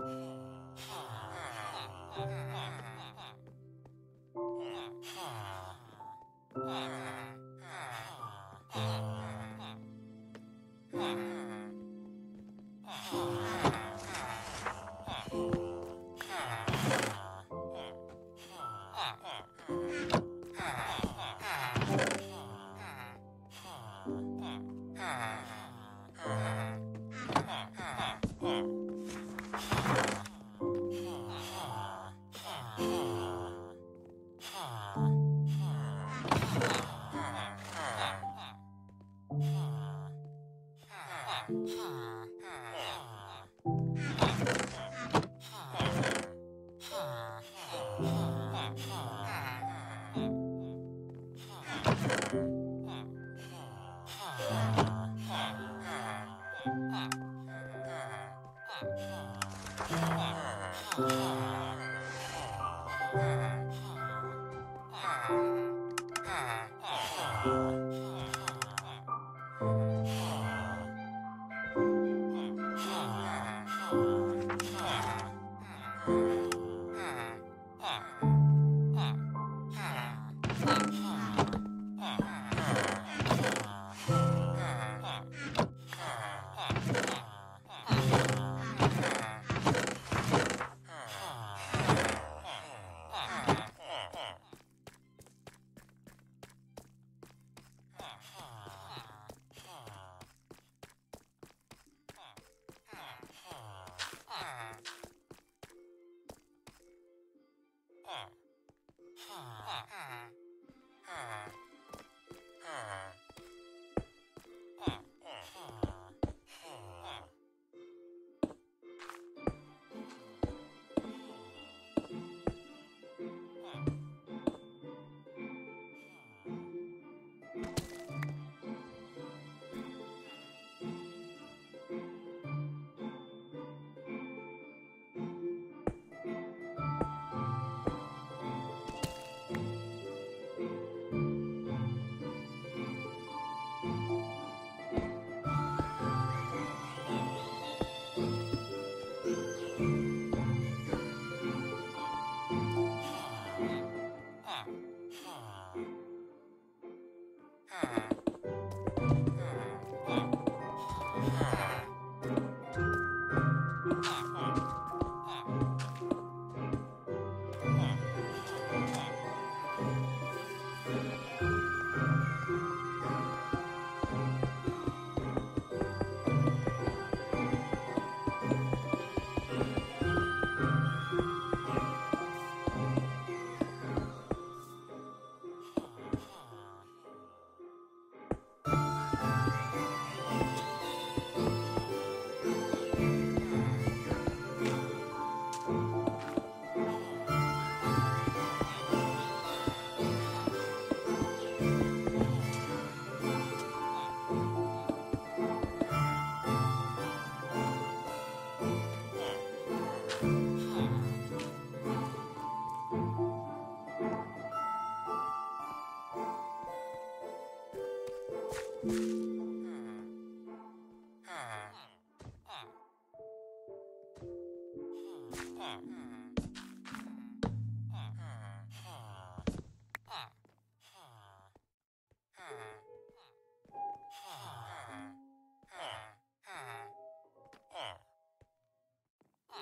Oh. Ah. Ah. Ah. ah.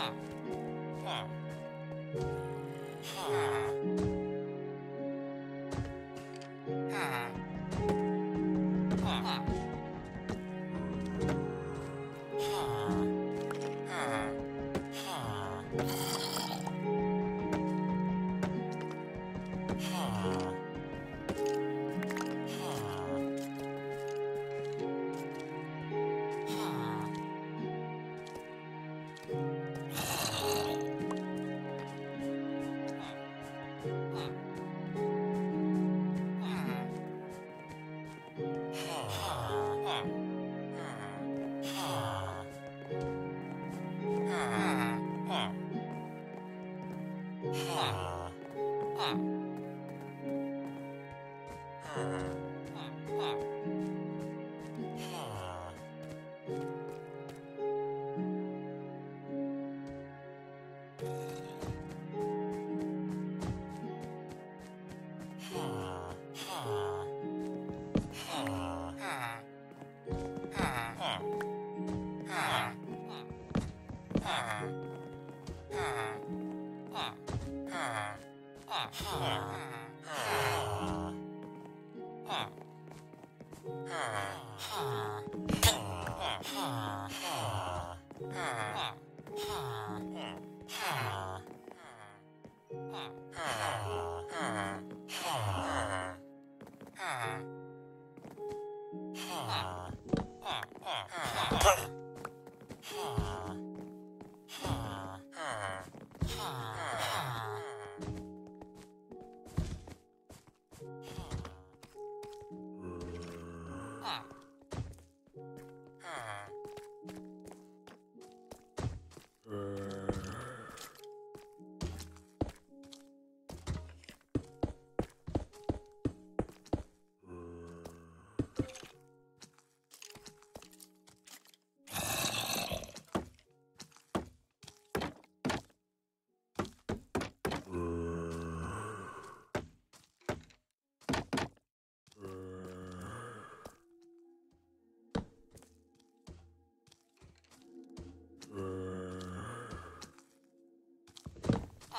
와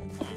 Oh.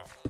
Wow.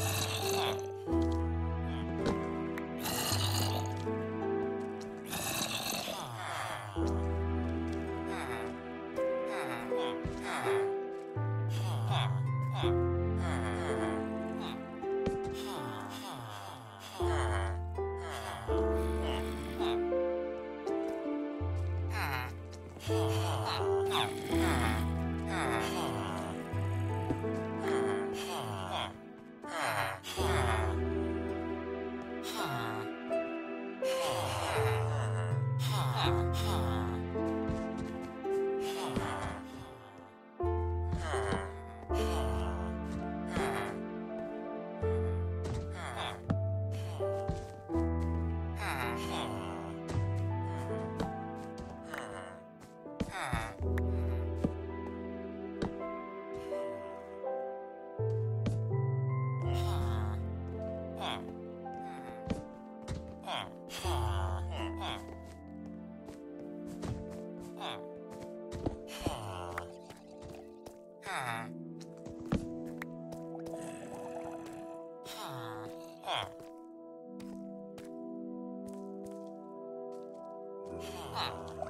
は。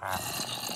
crap.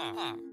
Ah.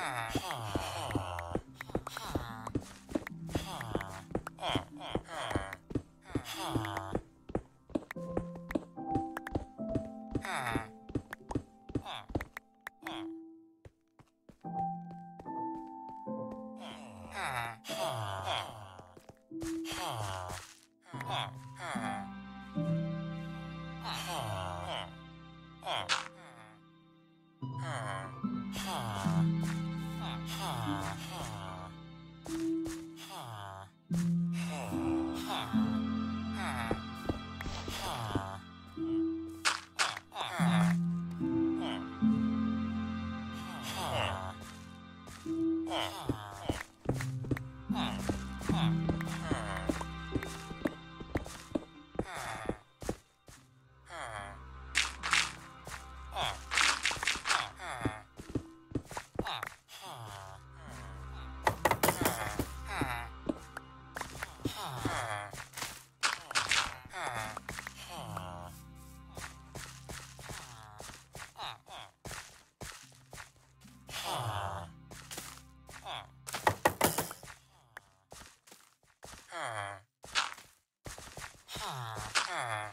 啊啊 Ah.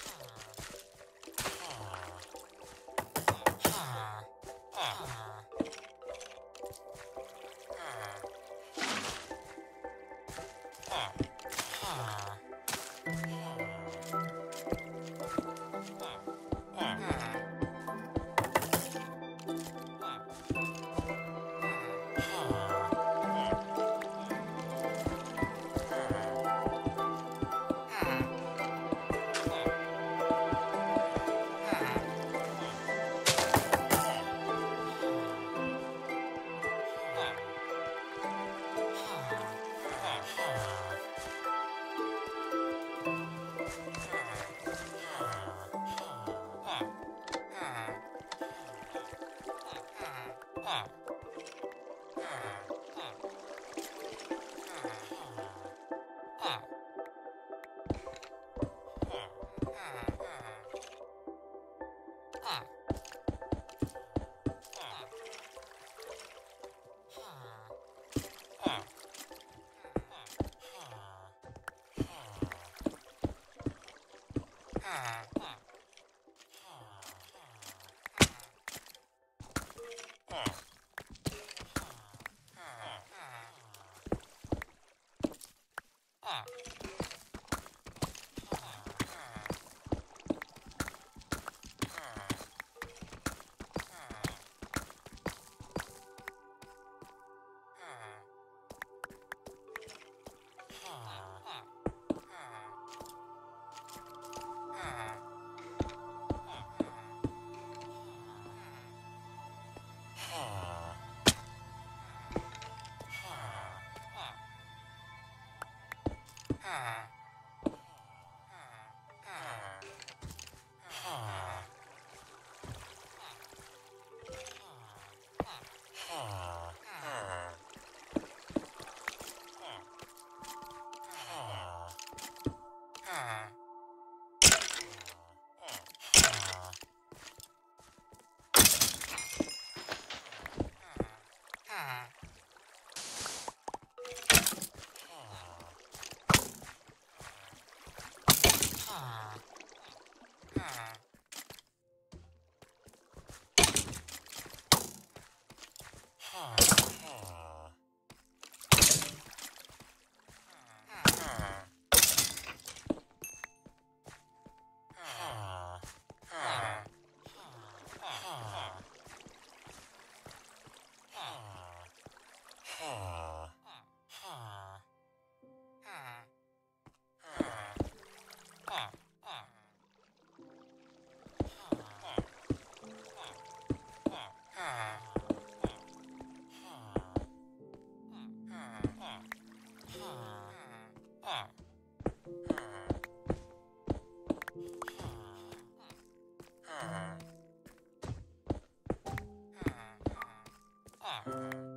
Ah. Bye.